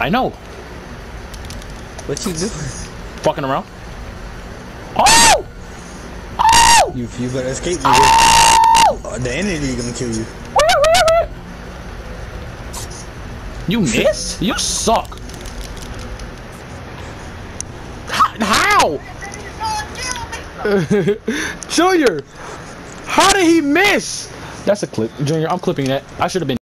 I know. What you doing? Fucking around. Oh! Oh! You you better escape me. Oh! Oh, the entity gonna kill you. You missed? You suck. How? Junior, how did he miss? That's a clip. Junior, I'm clipping that. I should have been.